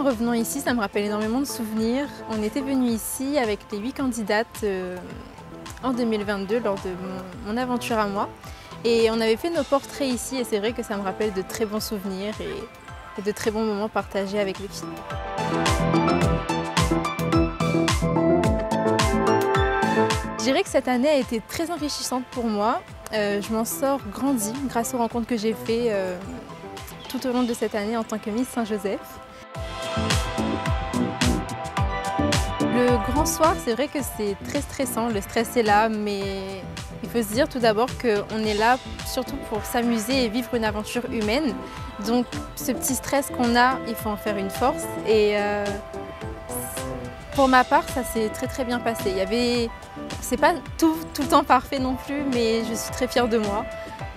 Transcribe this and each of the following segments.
En revenant ici, ça me rappelle énormément de souvenirs. On était venu ici avec les huit candidates euh, en 2022 lors de mon, aventure à moi. Et on avait fait nos portraits ici et c'est vrai que ça me rappelle de très bons souvenirs et, de très bons moments partagés avec les filles. Je dirais que cette année a été très enrichissante pour moi. Euh, je m'en sors grandie grâce aux rencontres que j'ai faites euh, tout au long de cette année en tant que Miss Saint-Joseph. Le grand soir, c'est vrai que c'est très stressant, le stress est là, mais il faut se dire tout d'abord qu'on est là surtout pour s'amuser et vivre une aventure humaine. Donc ce petit stress qu'on a, il faut en faire une force. Euh, pour ma part, ça s'est très très bien passé. Il y avait, c'est pas tout, tout, le temps parfait non plus, mais je suis très fière de moi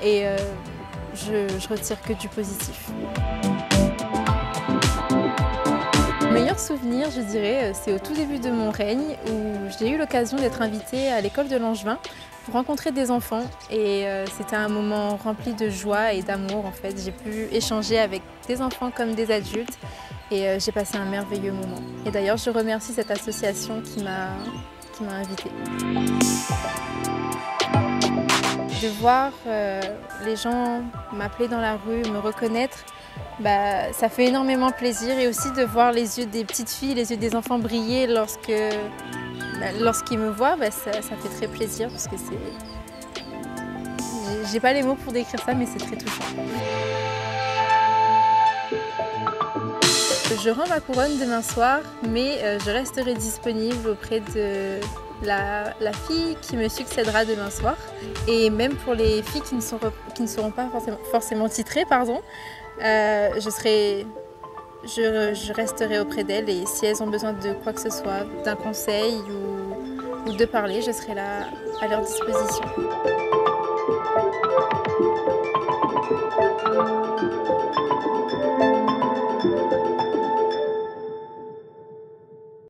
et euh, je, retire que du positif meilleur souvenir, je dirais, euh, c'est au tout début de mon règne où j'ai eu l'occasion d'être invitée à l'école de Langevin pour rencontrer des enfants et euh, c'était un moment rempli de joie et d'amour en fait. J'ai pu échanger avec des enfants comme des adultes et euh, j'ai passé un merveilleux moment. Et d'ailleurs, je remercie cette association qui m'a qui m'a invitée. De voir les gens m'appeler dans la rue, me reconnaître, bah, ça fait énormément plaisir et aussi de voir les yeux des petites filles, les yeux des enfants briller lorsque, bah, lorsqu'ils me voient, bah, ça, fait très plaisir parce que c'est... J'ai pas les mots pour décrire ça, mais c'est très touchant. Je rends ma couronne demain soir, mais euh, je resterai disponible auprès de la, fille qui me succédera demain soir. Et même pour les filles qui ne, seront pas forcément, titrées, pardon, euh, je, serai, je, resterai auprès d'elles et si elles ont besoin de quoi que ce soit, d'un conseil ou de parler, je serai là à leur disposition.